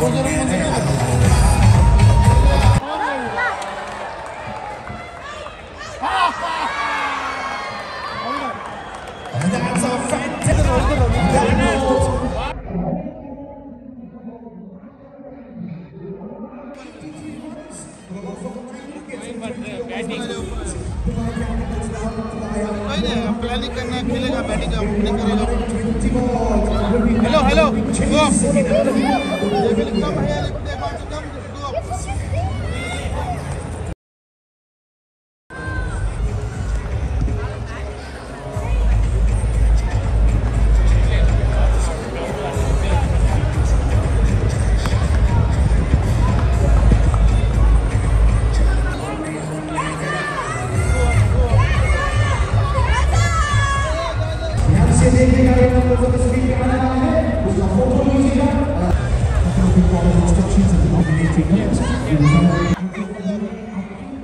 That's a fantastic But the. Planning करना है खेलेगा बैटिंग करेगा। हेलो हेलो ये भी कम है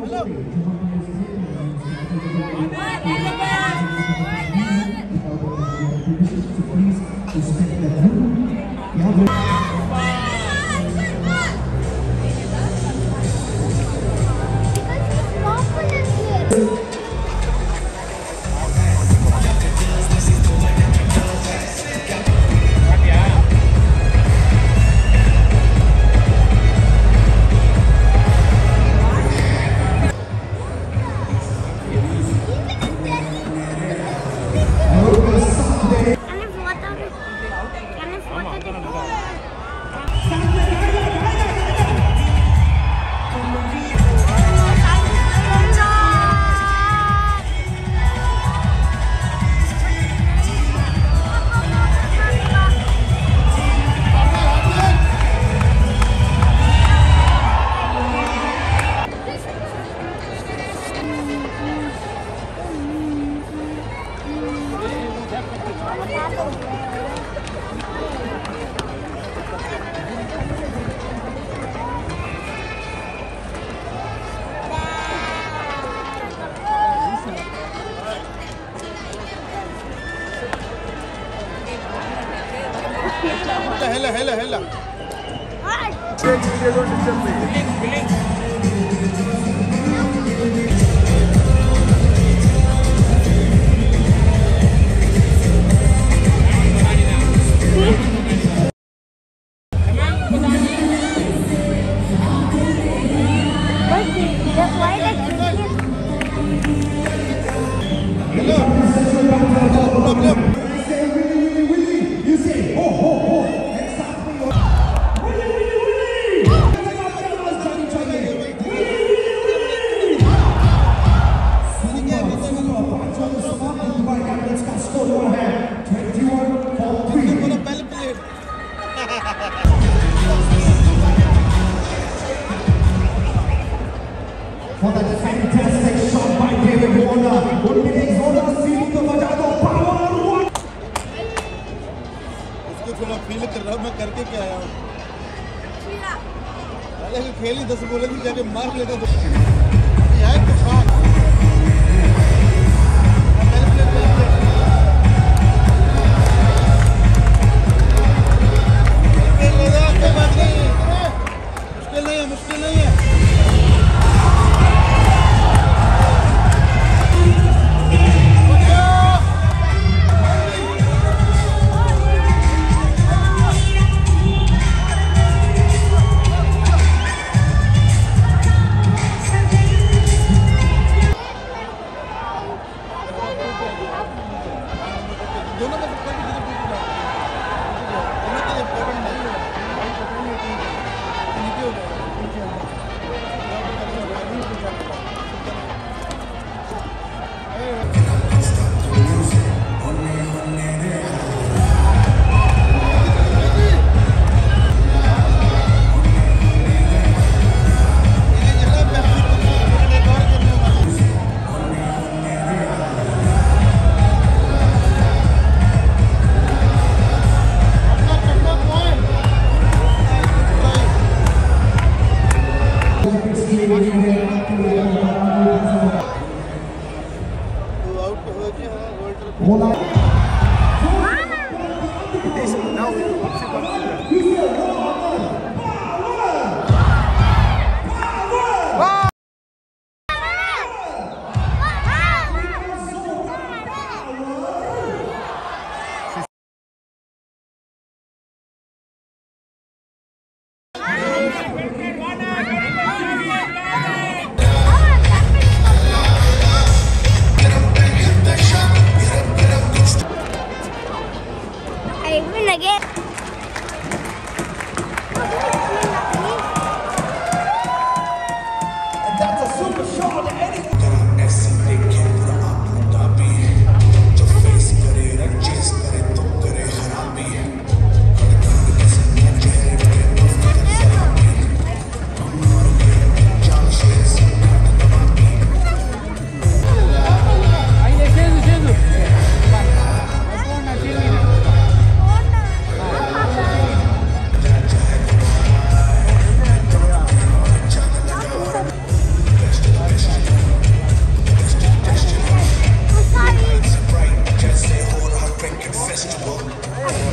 Kalian हेला हेला हेला। That's plate For that fantastic shot by David Warner. Winning Warner, सीढ़ी को बजा दो power one. उसको थोड़ा फील कर रहा हूँ मैं करके क्या आया हूँ पहले खेली दस बोले थी जाके मार लेता तो Vou lá. Hey.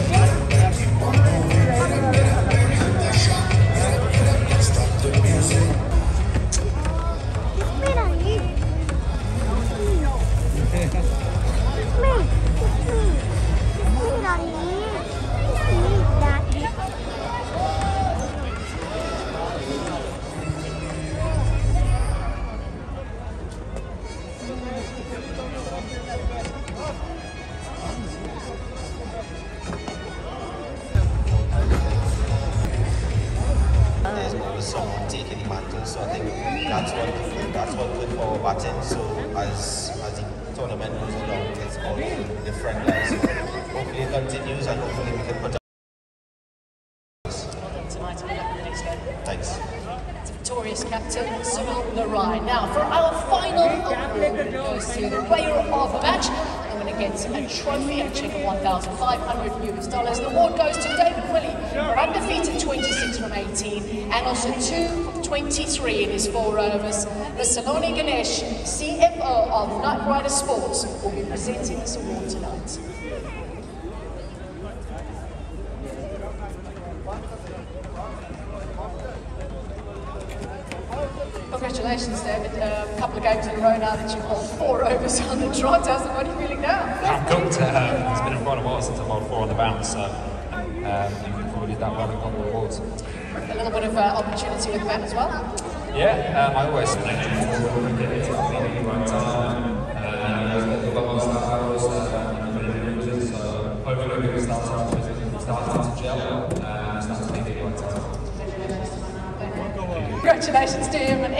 Someone taking the mantle. So I think that's what that's what good for our batting. So as as the tournament goes along, it's all different. Like, so hopefully it continues and hopefully we can put. tonight and luck in the next game. Thanks. It's victorious captain Sunil Narine. Now, for our final award goes to the player of the match. Get a trophy, a check of 1,500 US dollars. The award goes to David Willey undefeated 26 from 18 and also 2 from 23 in his four overs. The Saloni Ganesh, CFO of Knight Rider Sports, will be presenting this award tonight. Congratulations, David. Uh, a couple of games in a row now that you've got four overs on the trot. How's the body feeling now? I'm cooked. Um, it's been quite a while since I've bowled four on the bounce, so um, probably did that well and got the awards. A little bit of uh, opportunity with the bat as well. Yeah, um, I always make it get it to the right time. The level styles, so hopefully we can start start to gel and start to make it right time. Congratulations to him. and